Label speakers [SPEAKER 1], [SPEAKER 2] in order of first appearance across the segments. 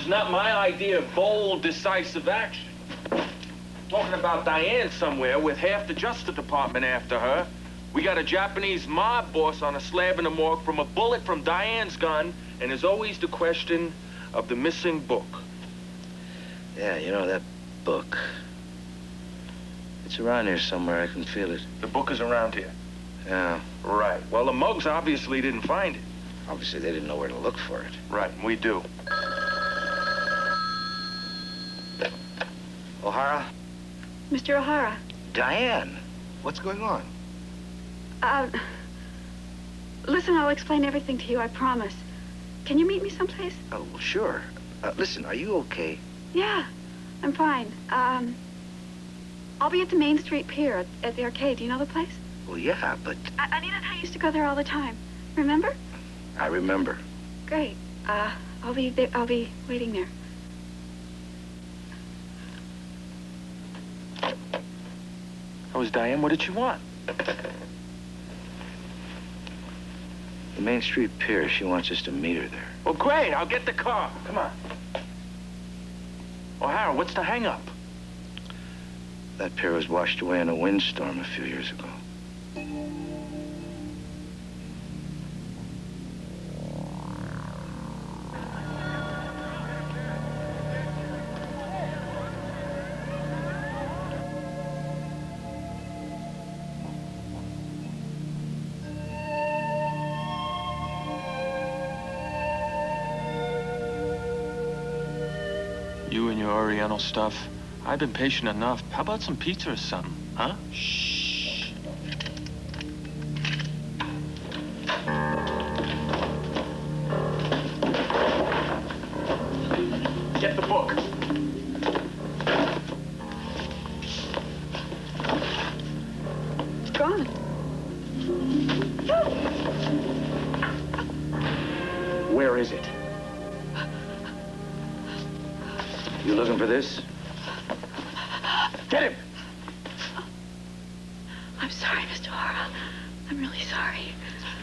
[SPEAKER 1] is not my idea of bold, decisive action. Talking about Diane somewhere with half the Justice Department after her. We got a Japanese mob boss on a slab in the morgue from a bullet from Diane's gun, and there's always the question of the missing book.
[SPEAKER 2] Yeah, you know, that book. It's around here somewhere. I can feel it.
[SPEAKER 1] The book is around here.
[SPEAKER 2] Yeah.
[SPEAKER 1] Right. Well, the mugs obviously didn't find it.
[SPEAKER 2] Obviously, they didn't know where to look for it.
[SPEAKER 1] Right, we do.
[SPEAKER 2] O'Hara?
[SPEAKER 3] Mr. O'Hara,
[SPEAKER 2] Diane, what's going on?
[SPEAKER 3] uh, listen, I'll explain everything to you, I promise. Can you meet me someplace?
[SPEAKER 2] Oh, well, sure. Uh, listen, are you okay?
[SPEAKER 3] Yeah, I'm fine. Um, I'll be at the Main Street Pier at, at the arcade. Do you know the place?
[SPEAKER 2] Well, yeah, but
[SPEAKER 3] I, Anita and I used to go there all the time. Remember?
[SPEAKER 2] I remember.
[SPEAKER 3] Great. Uh, I'll be there. I'll be waiting there.
[SPEAKER 1] Was Diane? What did she want?
[SPEAKER 2] The Main Street Pier, she wants us to meet her there.
[SPEAKER 1] Well, great. I'll get the car. Come on. O'Hara, what's the hang-up?
[SPEAKER 2] That pier was washed away in a windstorm a few years ago.
[SPEAKER 1] Oriental stuff. I've been patient enough. How about some pizza or something, huh? Shh.
[SPEAKER 2] You looking for this?
[SPEAKER 1] Get him!
[SPEAKER 3] I'm sorry, Mr. O'Hara. I'm really sorry.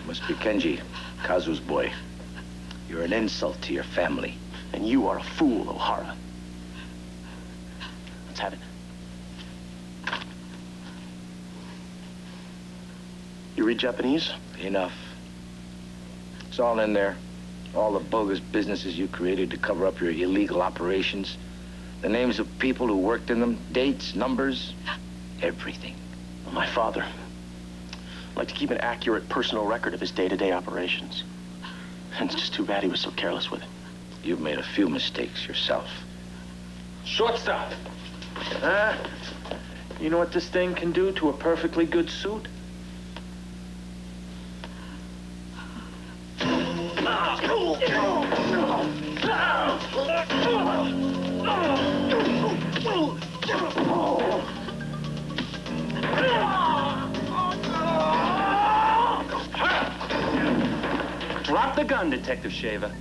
[SPEAKER 2] You must be Kenji, Kazu's boy. You're an insult to your family.
[SPEAKER 4] And you are a fool, O'Hara. Let's have it. You read Japanese?
[SPEAKER 2] Enough. It's all in there. All the bogus businesses you created to cover up your illegal operations. The names of people who worked in them, dates, numbers, everything.
[SPEAKER 4] Well, my father liked to keep an accurate personal record of his day-to-day operations. And it's just too bad he was so careless with it.
[SPEAKER 2] You've made a few mistakes yourself.
[SPEAKER 1] Shortstop. Huh? You know what this thing can do to a perfectly good suit?
[SPEAKER 4] Ah, Drop the gun, Detective Shaver.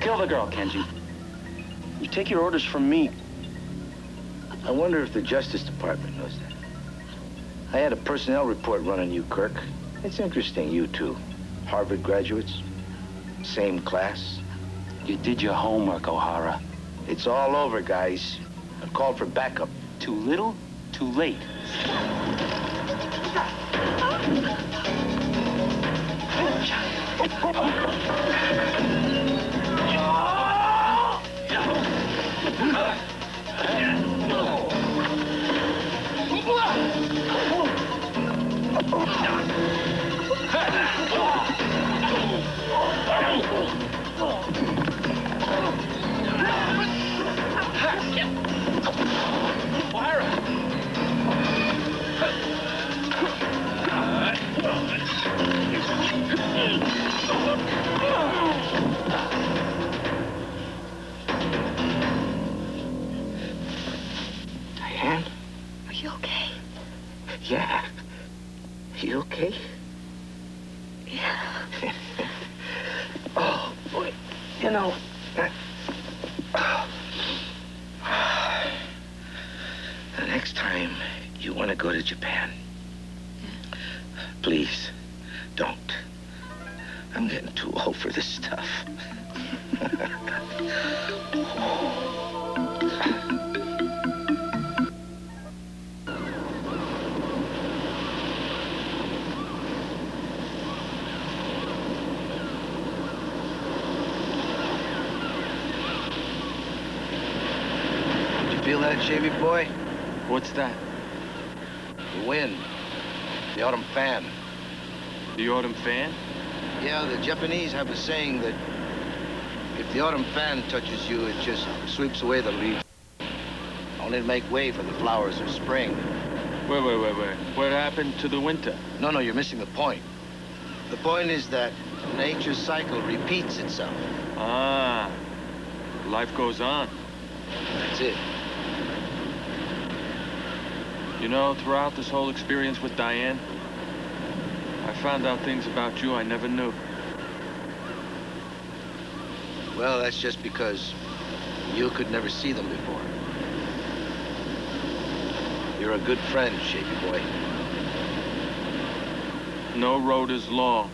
[SPEAKER 4] Kill the girl, Kenji. You take your orders from me.
[SPEAKER 2] I wonder if the Justice Department knows that. I had a personnel report run on you, Kirk. It's interesting, you two. Harvard graduates. Same class.
[SPEAKER 4] You did your homework, O'Hara.
[SPEAKER 2] It's all over, guys. I called for backup.
[SPEAKER 4] Too little, too late.
[SPEAKER 3] okay?
[SPEAKER 2] Yeah. Oh, boy. You know, that... The next time you want to go to Japan, Please, don't. I'm getting too old for this stuff. feel that, Shavy boy?
[SPEAKER 1] What's that?
[SPEAKER 2] The wind. The autumn fan.
[SPEAKER 1] The autumn fan?
[SPEAKER 2] Yeah, the Japanese have a saying that if the autumn fan touches you, it just sweeps away the leaves. Only to make way for the flowers of spring.
[SPEAKER 1] Wait, wait, wait, wait. What happened to the winter?
[SPEAKER 2] No, no, you're missing the point. The point is that nature's cycle repeats itself.
[SPEAKER 1] Ah, life goes on.
[SPEAKER 2] That's it.
[SPEAKER 1] You know, throughout this whole experience with Diane, I found out things about you I never knew.
[SPEAKER 2] Well, that's just because you could never see them before. You're a good friend, Shapy boy.
[SPEAKER 1] No road is long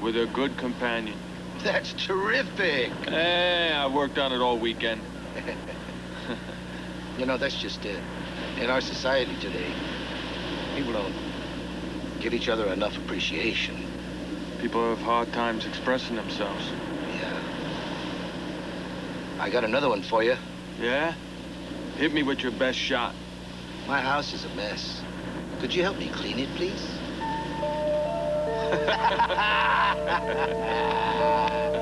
[SPEAKER 1] with a good companion.
[SPEAKER 2] That's terrific.
[SPEAKER 1] Eh, I worked on it all weekend.
[SPEAKER 2] You know, that's just it. In our society today, people don't give each other enough appreciation.
[SPEAKER 1] People have hard times expressing themselves.
[SPEAKER 2] Yeah. I got another one for you.
[SPEAKER 1] Yeah? Hit me with your best shot.
[SPEAKER 2] My house is a mess. Could you help me clean it, please?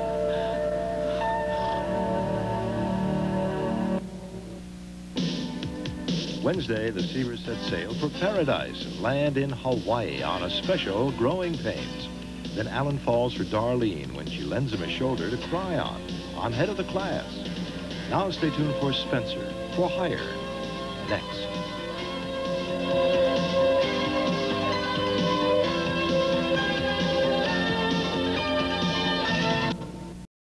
[SPEAKER 5] Wednesday, the Seavers set sail for paradise and land in Hawaii on a special Growing Pains. Then Alan falls for Darlene when she lends him a shoulder to cry on, on head of the class. Now stay tuned for Spenser, for hire, next.